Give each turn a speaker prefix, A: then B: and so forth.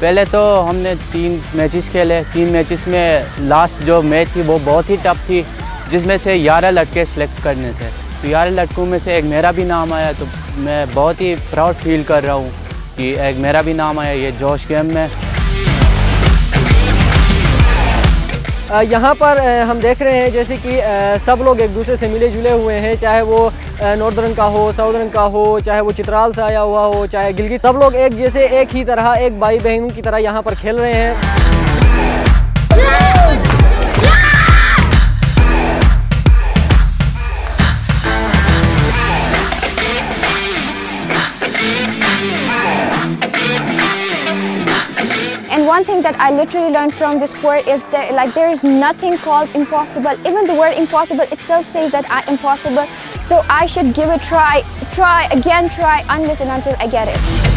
A: पहले तो हमने तीन मैचेस खेले। तीन मैचेस में लास्ट जो मैच थी, वो बहुत ही टफ थी, जिसमें से ग्यारह लड़के सेलेक्ट करने थे। तो ग्यारह लड़कों में से एक मेरा भी नाम आया तो मैं बहुत ही प्राउड फील कर रहा हूँ कि एक मेरा भी नाम आया, ये जोश गेम में।
B: यहाँ पर हम देख रहे हैं जैसे कि सब लोग एक दूसरे से मिले जुले हुए हैं, चाहे वो नॉर्दर्न का हो, साउदर्न का हो, चाहे वो चित्राल से आया हुआ हो, चाहे गिलगित, सब लोग एक जैसे एक ही तरह, एक भाई बहनों की तरह यहाँ पर खेल रहे हैं।
C: One thing that I literally learned from this sport is that like there is nothing called impossible. Even the word impossible itself says that I impossible. So I should give a try, try again, try unless and until I get it.